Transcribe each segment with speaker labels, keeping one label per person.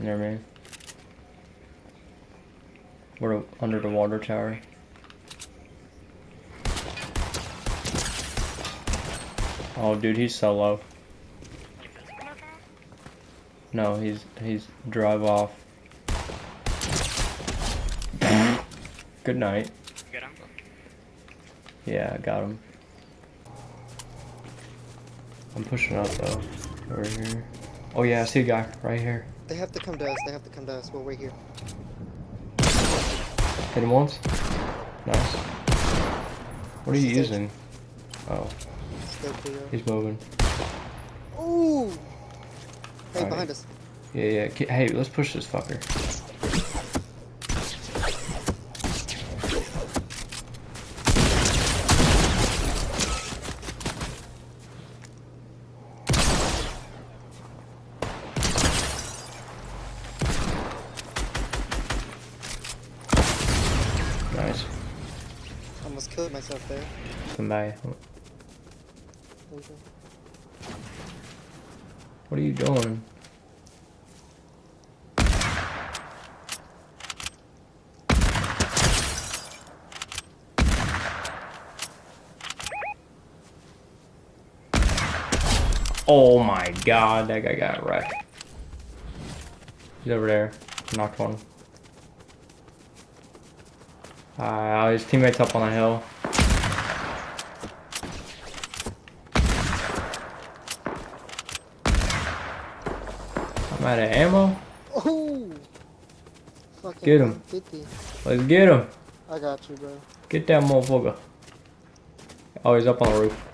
Speaker 1: Near me. We're under the water tower. Oh, dude, he's so low. No, he's he's drive off. Good night. Yeah, I got him. I'm pushing up though. Over here. Oh yeah, I see a guy right here.
Speaker 2: They have to come to us. They have to come to us. We're right here.
Speaker 1: Hit him once. Nice. What are you using? Oh, he's moving.
Speaker 2: Ooh! Hey, behind us.
Speaker 1: Yeah, yeah. Hey, let's push this fucker. Nice.
Speaker 2: Almost killed myself there.
Speaker 1: By. What are you doing? Oh my god, that guy got wrecked. He's over there. Knocked one. Uh, his teammate's up on the hill. Out of ammo.
Speaker 2: Oh! Fucking
Speaker 1: Get him.
Speaker 2: 50.
Speaker 1: Let's get him.
Speaker 2: I got you, bro.
Speaker 1: Get that motherfucker. Oh, he's up on the roof.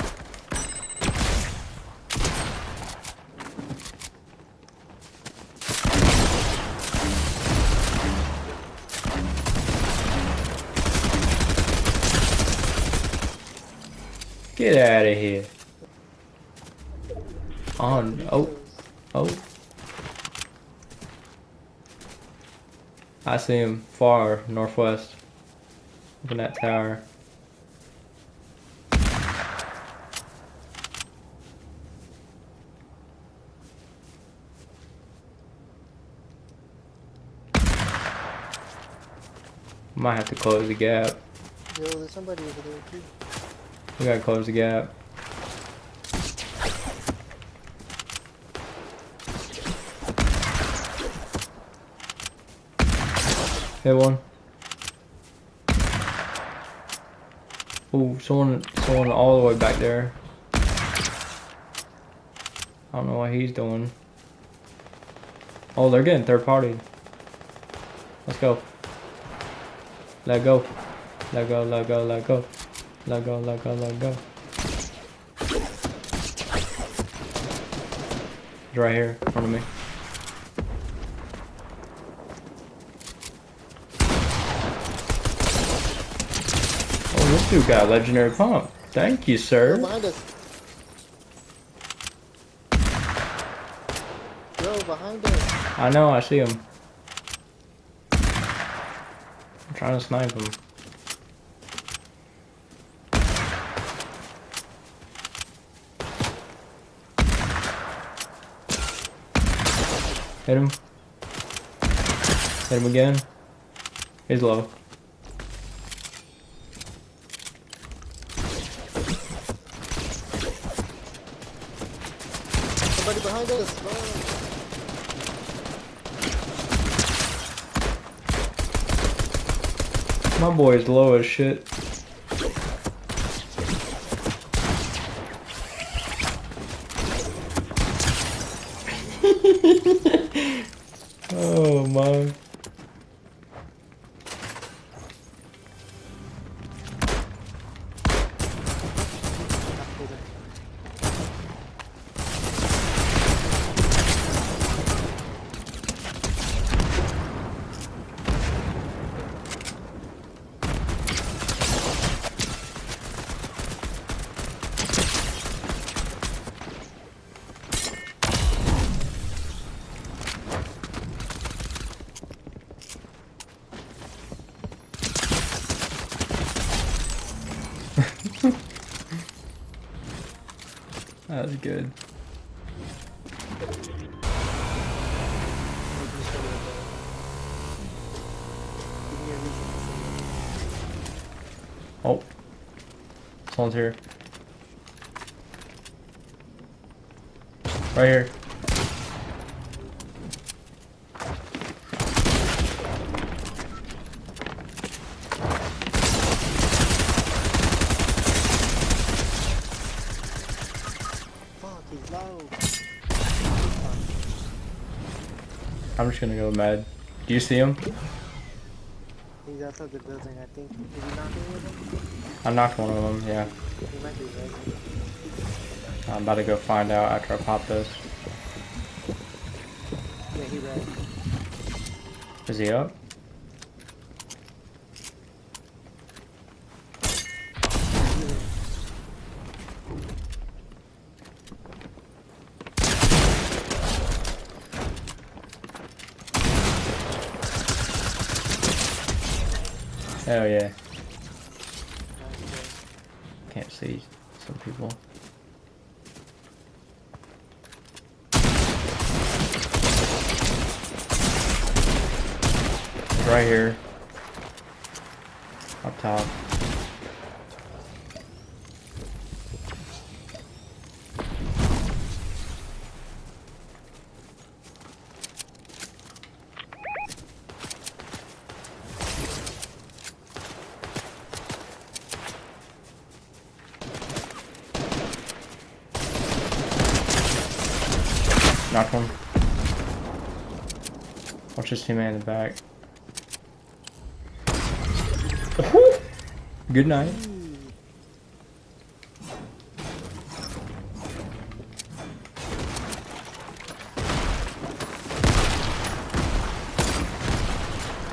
Speaker 1: Get out of here. On. Oh. Oh. I see him far northwest. Up in that tower. Might have to close the gap.
Speaker 2: Yo, there's somebody over there, too.
Speaker 1: We gotta close the gap. Hit one. Ooh, someone, someone all the way back there. I don't know what he's doing. Oh, they're getting third party. Let's go. Let go. Let go, let go, let go. Let go, let go, let go. He's right here in front of me. Dude got legendary pump. Thank you, sir.
Speaker 2: behind us. Yo, behind us.
Speaker 1: I know, I see him. I'm trying to snipe him. Hit him. Hit him again. He's low.
Speaker 2: Somebody behind us. Run.
Speaker 1: My boy is low as shit. oh my. That was good. Oh. Someone's here. Right here. I'm just gonna go mad. Do you see him?
Speaker 2: He's outside the building, I think. Did you knock him with him?
Speaker 1: I knocked one of them, yeah.
Speaker 2: He might be.
Speaker 1: I'm about to go find out after I pop this.
Speaker 2: Yeah, he.
Speaker 1: Is he up? Hell yeah. Can't see some people. Right here. Up top. Knocked one. Watch his teammate in the back. Good night.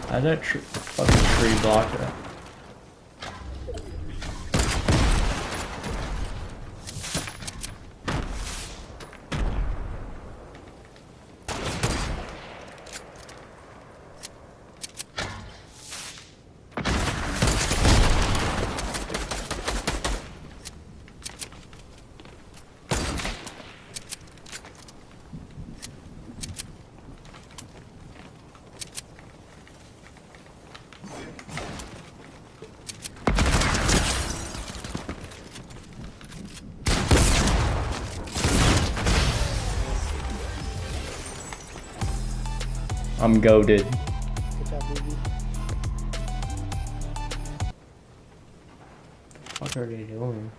Speaker 1: How'd that tr fucking tree block it? I'm goaded.
Speaker 2: Good job, BB.
Speaker 1: What are they doing?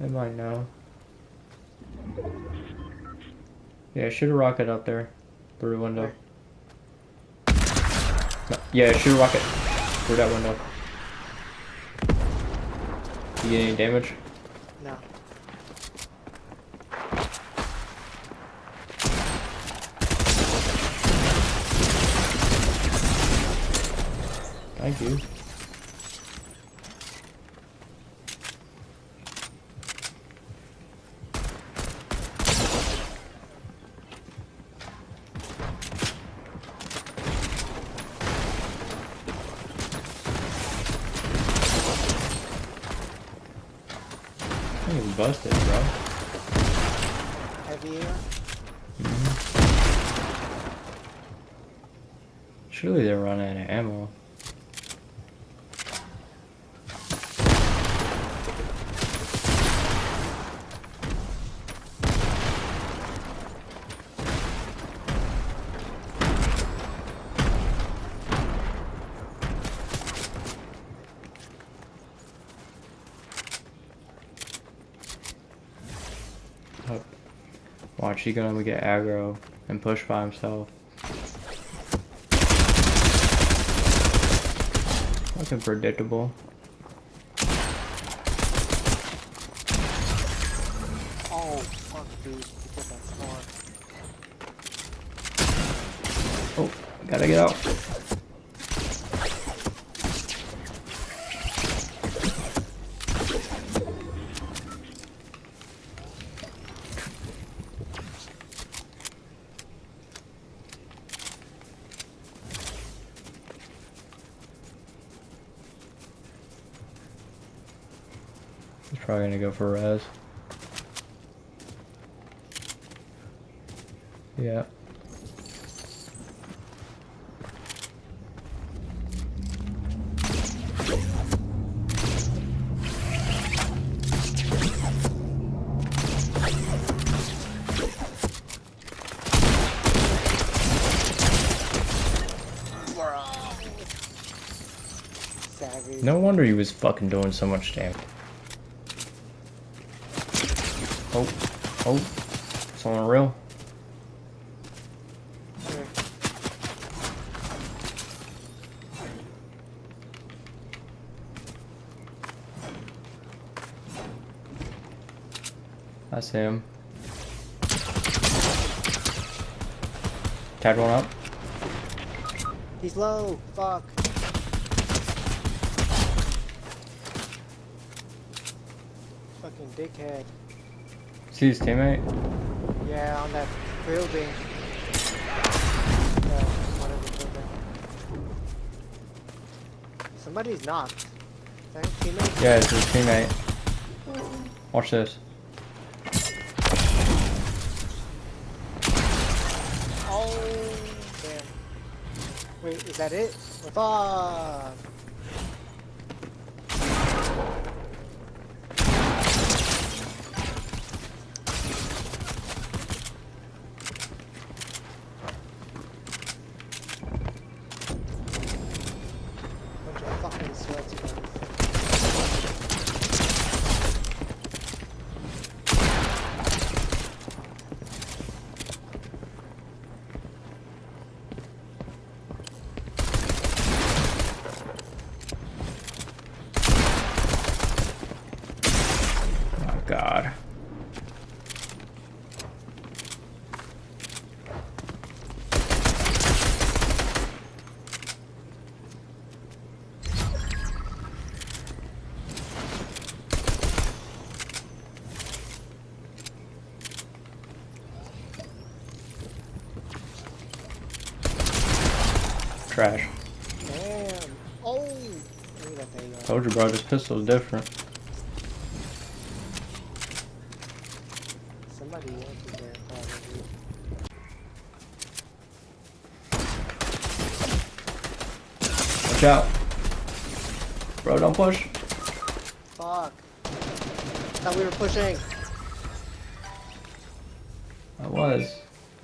Speaker 1: They might know. Yeah, shoot a rocket up there. Through the window. No, yeah, shoot a rocket. Through that window. You get any damage?
Speaker 2: No.
Speaker 1: Thank you. I think it's busted, bro.
Speaker 2: Heavy AR? Mm-hmm.
Speaker 1: Surely they're running out of ammo. He gonna get aggro and push by himself. Fucking predictable.
Speaker 2: Oh, fuck, dude.
Speaker 1: Oh, gotta get out. probably gonna go for res. Yeah. No wonder he was fucking doing so much damage. Oh, oh, someone real. See him. Tagged one up.
Speaker 2: He's low. Fuck. Fucking dickhead.
Speaker 1: See his teammate?
Speaker 2: Yeah, on that building. Yeah, building. Somebody's knocked. Is that his teammate?
Speaker 1: Yeah, it's his teammate. Watch this.
Speaker 2: Oh, damn. Wait, is that it? Fuck. Bunch of fucking sweats, man.
Speaker 1: Oh my god. Trash.
Speaker 2: Damn. Oh. Look at that thing.
Speaker 1: Told you, bro. This pistol's different.
Speaker 2: Somebody wants it there, probably.
Speaker 1: Watch out. Bro, don't push.
Speaker 2: Fuck. Thought we were pushing.
Speaker 1: I was.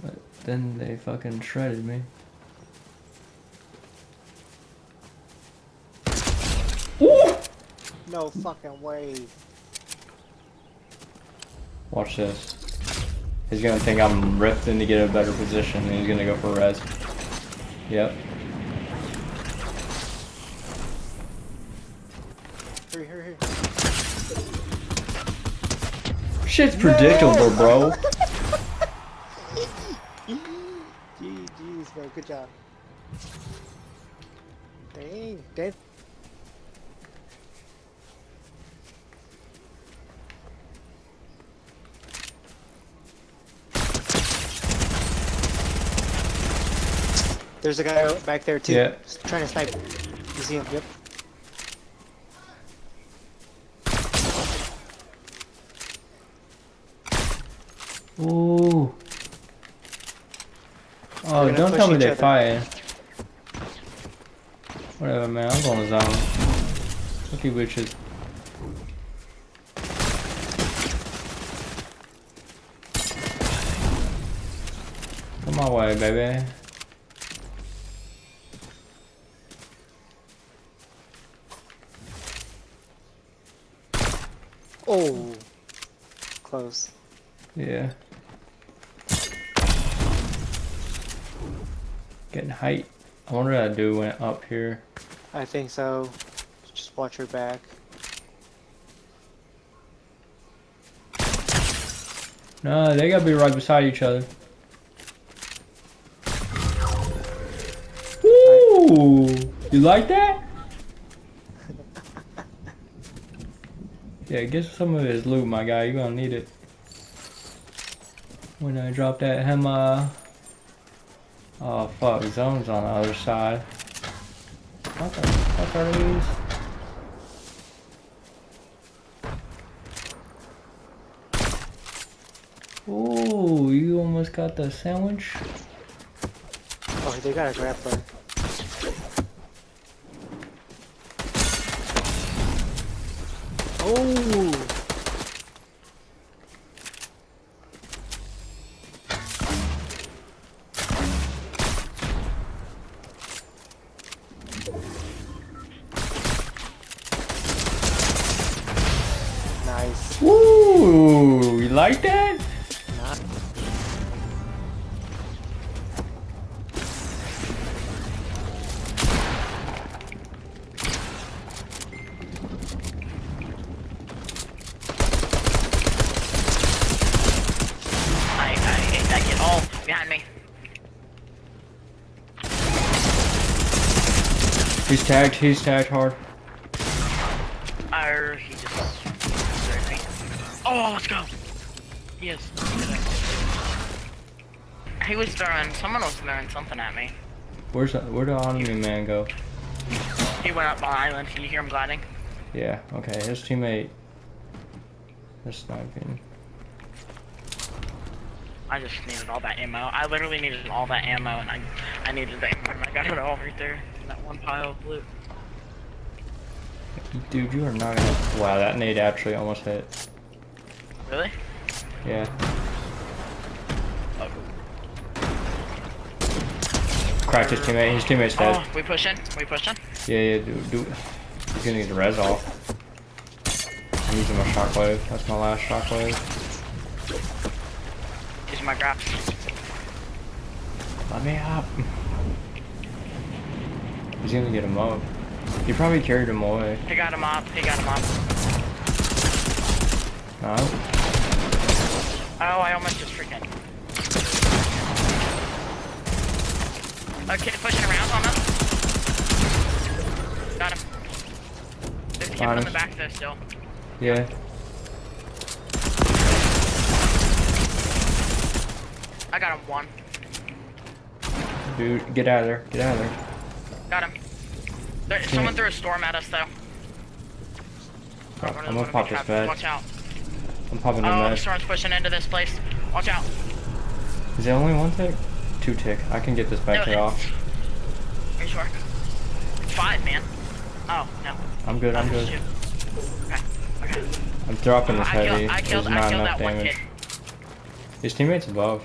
Speaker 1: But then they fucking shredded me.
Speaker 2: No fucking way.
Speaker 1: Watch this. He's gonna think I'm rifting to get a better position and he's gonna go for a res. Yep.
Speaker 2: Hurry, hurry, hurry.
Speaker 1: Shit's predictable, bro.
Speaker 2: GG's, bro. Good job. Dang, dang. There's a guy back there too.
Speaker 1: Yeah.
Speaker 2: Just trying to snipe. You see him? Yep.
Speaker 1: Ooh. Oh, don't tell me they're
Speaker 2: other.
Speaker 1: fighting. Whatever, man. I'm going zone. Fuck you bitches. Come my way, baby.
Speaker 2: Oh. Close.
Speaker 1: Yeah. Getting height. I wonder what that dude went up here.
Speaker 2: I think so. Just watch your back.
Speaker 1: No, they gotta be right beside each other. Ooh, you like that? Yeah, get some of his loot, my guy. You're gonna need it. When I drop that hammer. Oh fuck, zone's on the other side. What the fuck are these? Ooh, you almost got the sandwich.
Speaker 2: Oh, they got a grappler. Oh! Nice.
Speaker 1: Woo! You like that? Tagged. He's tagged hard.
Speaker 3: Or he just me. Oh, let's go. Yes. He was throwing. Someone was throwing something at me.
Speaker 1: Where's the, where the enemy man go?
Speaker 3: He went up the island. Can you hear him gliding?
Speaker 1: Yeah. Okay. His teammate. is sniping.
Speaker 3: I just needed all that ammo. I literally needed all that ammo, and I, I needed that ammo. and I got it all right there that one pile of loot.
Speaker 1: Dude, you are not gonna. Wow, that nade actually almost hit.
Speaker 3: Really?
Speaker 1: Yeah.
Speaker 3: Oh.
Speaker 1: Cracked his teammate. His teammate's dead.
Speaker 3: Oh, we pushing? We pushing?
Speaker 1: Yeah, yeah, dude, dude. He's gonna get the res off. I'm using my shockwave. That's my last shockwave.
Speaker 3: Use my drops.
Speaker 1: Let me up. He's gonna get him up. He probably carried him away.
Speaker 3: He got him up. He got him up.
Speaker 1: No?
Speaker 3: Oh, I almost just freaking. Okay, pushing around on him. Got him. There's a kid in the back though still.
Speaker 1: Yeah.
Speaker 3: I got him one.
Speaker 1: Dude, get out of there. Get out of there.
Speaker 3: Got him. There, someone threw a storm at us though.
Speaker 1: Oh, I'm gonna pop this bed.
Speaker 3: Watch out.
Speaker 1: I'm popping the
Speaker 3: Oh, the
Speaker 1: med.
Speaker 3: storm's pushing into this place. Watch out.
Speaker 1: Is it only one tick? Two tick. I can get this
Speaker 3: No,
Speaker 1: back
Speaker 3: it's-
Speaker 1: off.
Speaker 3: Are you sure? It's five, man. Oh, no.
Speaker 1: I'm good, I'm
Speaker 3: Oh,
Speaker 1: good.
Speaker 3: Okay, okay.
Speaker 1: I'm dropping this
Speaker 3: I killed-
Speaker 1: heavy.
Speaker 3: I killed-
Speaker 1: There's
Speaker 3: I
Speaker 1: not
Speaker 3: killed
Speaker 1: enough
Speaker 3: that one
Speaker 1: damage.
Speaker 3: kid.
Speaker 1: His teammate's above.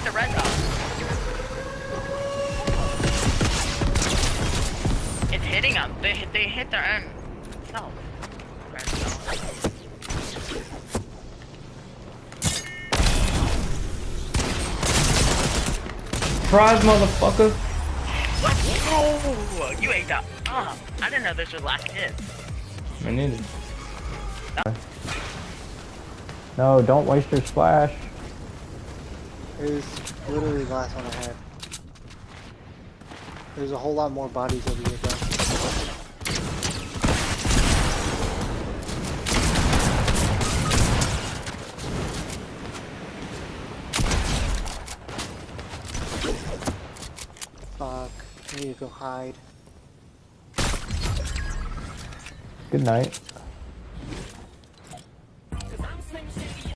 Speaker 3: Got the red up. It's hitting them. They hit, they hit their own self. Red.
Speaker 1: Surprise, motherfucker!
Speaker 3: Let's go! You ate that. Uh, I didn't know this was last hit.
Speaker 1: I need it. No, don't waste your splash.
Speaker 2: Was literally the last one I. There's a whole lot more bodies over here, though. Fuck. I need to go hide.
Speaker 1: Good night.